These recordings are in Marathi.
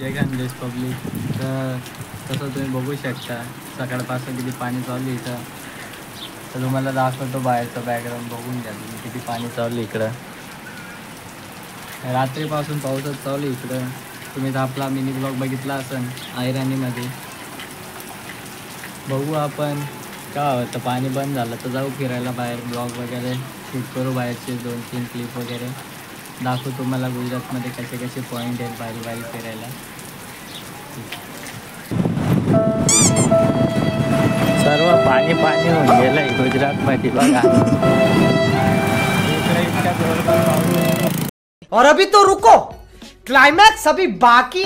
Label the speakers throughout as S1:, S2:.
S1: जय खानदेश पब्लिक तर तसं तुम्ही बघू शकता. सकाळपासून किती पाणी चालू इथं. तर तुम्हाला दाखवतो बाहेरचं बॅकग्राऊंड बघून घ्या तुम्ही किती पाणी चालू इकडं. रात्रीपासून पाऊसच चालू इकडं. तुम्ही तर आपला मिनी ब्लॉग बघितला असेल आयराणीमध्ये. बघू आपण काय होतं पाणी बंद झालं तर जाऊ फिरायला बाहेर. ब्लॉग वगैरे शूट करू बाहेरचे दोन तीन क्लिप वगैरे. दाखवू तुम्हाला गुजरातमध्ये कसे कसे पॉईंट आहेत, बारी बारी फिरायला सर्व पानी पानी होऊन गेलं आहे गुजरातमध्ये बघा.
S2: और अभी तो रुको क्लाइमैक्स अभी बाकी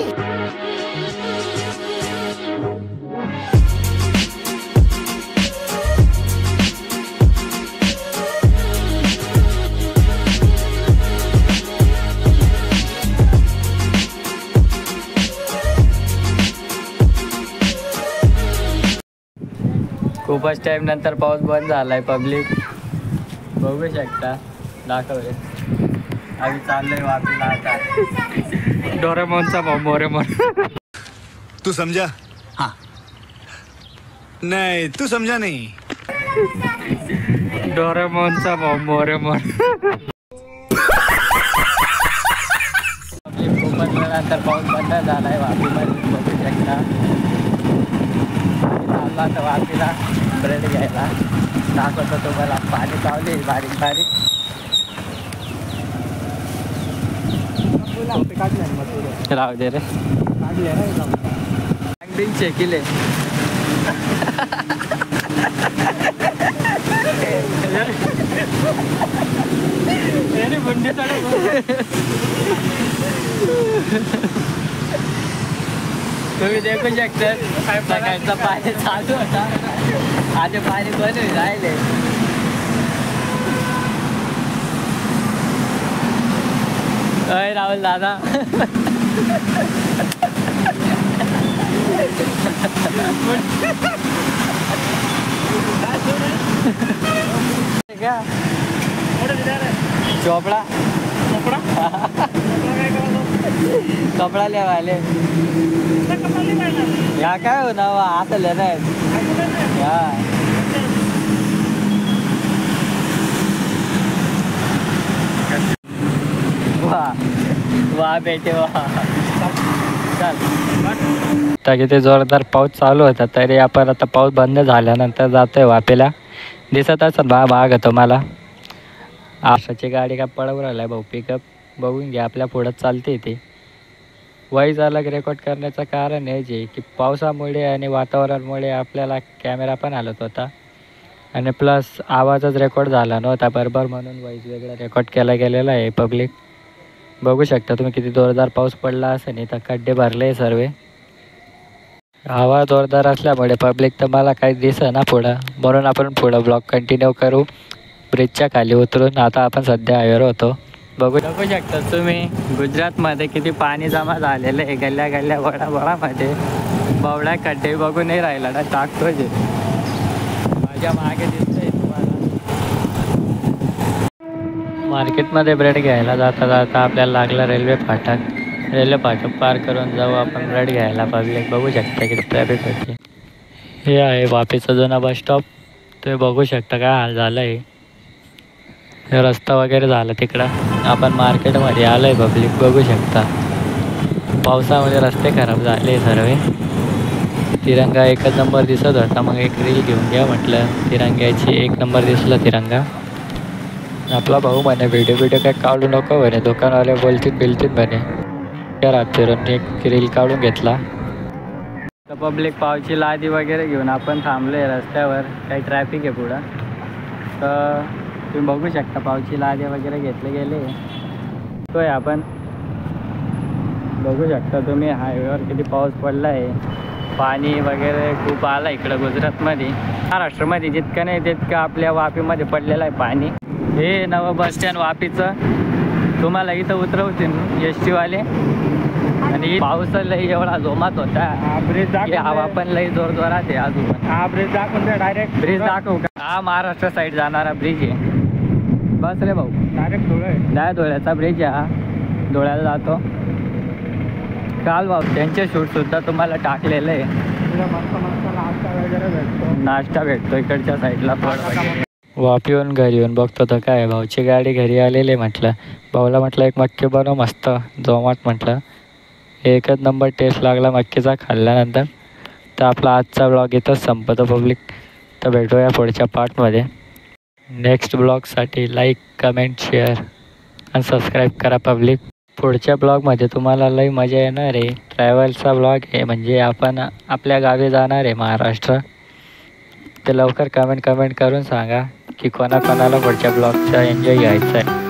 S1: खूपच टाइम नंतर पाऊस बंद झालाय पब्लिक बघू शकता. दाखवले आम्ही चाललोय वापीला आता. डोरेमोनचा भाऊ मोरेमोन
S3: तू समझा हाँ. नहीं तू समझा नहीं.
S1: डोरेमोनचा भाऊ मोरेमोन पब्लिक खूपच वेळानंतर पाऊस बंद झालाय वापीमध्ये बघू शकता आता वापीला ब्रेड घ्यायला. दाखवतो तुम्हाला पाणी चावले बारीक बारीक. राहू दे रे. अगदी चेकिले तुम्ही देखू शकता. सकाळचं पाणी चालू होता. आता पाणी बंद राहिले. अय राहुल दादा. क्या चोपड़ा. कपड़ा ले या काय हो ना आता लेना है वा. वाह बेटे वा. चल. किती जोरदार पाऊस चालू होता तरी आपण आता पाऊस बंद झाल्यानंतर जातोय वापेला. दिसत असत बा बाग तुम्हाला. आशाची गाडी का पळवून राहिलाय भाऊ पिकअप बघून घ्या आपल्या पुढं चालते ते. वाईज अलग रेकॉर्ड करण्याचं कारण हे जे की पावसामुळे आणि वातावरणामुळे आपल्याला कॅमेरा पण हलत होता. आणि प्लस आवाजच रेकॉर्ड झाला नव्हता बरोबर म्हणून वाईज वेगळा रेकॉर्ड केला गेलेला आहे पब्लिक बघू शकता तुम्ही किती जोरदार पाऊस पडला असेल तर खड्डे भरले सर्व. हवा जोरदार असल्यामुळे पब्लिक तर मला काही दिसं ना पुढं. म्हणून आपण पुढं ब्लॉग कंटिन्यू करू. ब्रिजच्या खाली उतरून आता आपण सध्या हायवेवर होतो. बघू बघू शकता तुम्ही. गुजरातमध्ये किती पाणी जमा झालेलं आहे. गल्ल्या गल्ल्या वडा वडामध्ये बावड्या खड्डे बघू नाही राहिला ना. टाकतो जे माझ्या मागे दिसतंय तुम्हाला. मार्केटमध्ये ब्रेड घ्यायला जाता जाता आपल्याला लागला रेल्वे फाटक. रेल्वे फाटक पार करून जाऊ आपण. ब्रेड घ्यायला पब्लिक बघू शकता किती ट्रॅफिक होती. हे आहे वापीचा जुना बस स्टॉप तुम्ही बघू शकता काय हाल झालं आहे रस्ता वगैरे झाला तिकडं. आपण मार्केटमध्ये आलो आहे पब्लिक बघू शकता. पावसामध्ये रस्ते खराब झाले सर्व. तिरंगा एकच नंबर दिसत होता मग एक रील घेऊन घ्या म्हटलं. तिरंग्याची एक नंबर दिसला तिरंगा. आपला भाऊ म्हणे व्हिडिओ व्हिडिओ काय काढू नको म्हणे दुकानवाले बोलतील बिलतील म्हणे. घरात फिरून एक रील काढून घेतला. तर पब्लिक पावची लादी वगैरे घेऊन आपण थांबलो आहे रस्त्यावर. काही ट्रॅफिक आहे पुढं. तर तुम्ही बघू शकता पावची लादी वगैरे घेतले गेले. तो आहे आपण बघू शकता तुम्ही हायवेवर किती पाऊस पडला आहे पाणी वगैरे खूप आलं इकडं गुजरातमध्ये. महाराष्ट्रामध्ये जितकं नाही तितकं आपल्या वापीमध्ये पडलेलं आहे पाणी. हे नवं बस स्टँड वापीचं. तुम्हाला इथं उतरवतील एस टीवाले आणि पाऊस लई एवढा जोमात होता.
S4: ब्रिज
S1: हवा पण लई जोर जोरात आहे अजून.
S4: हा ब्रिज दाखवून द्या डायरेक्ट
S1: ब्रिज दाखवू का? हा महाराष्ट्र साईड जाणारा ब्रिज आहे. बस रे भाऊ.
S4: डायरेक्ट धुळे
S1: धुळ्याचा ब्रिज आहे हा. धुळ्याला जातो. काल भाऊ त्यांचे शूट सुद्धा तुम्हाला टाकलेलं आहे.
S4: नाश्ता भेटतो.
S1: इकडच्या साईडला फळ वाप येऊन घरी येऊन बघतो तर काय भाऊची गाडी घरी आलेली म्हटलं. भाऊला म्हटलं एक मक्के बनव मस्त. जोमाट म्हटलं. एकच नंबर टेस्ट लागला मक्कीचा खाल्ल्यानंतर. तर आपला आजचा ब्लॉग इथंच संपतो पब्लिक तर भेटूया पुढच्या पार्टमध्ये नेक्स्ट ब्लॉगसाठी लाईक कमेंट शेअर आणि सबस्क्राईब करा पब्लिक पुढच्या ब्लॉगमध्ये तुम्हाला लई मजा येणार आहे. ट्रॅव्हलचा ब्लॉग आहे म्हणजे आपण आपल्या गावी जाणार आहे महाराष्ट्र. ते लवकर कमेंट कमेंट करून सांगा की कोणाकोणाला पुढच्या ब्लॉगचा एन्जॉय घ्यायचा आहे.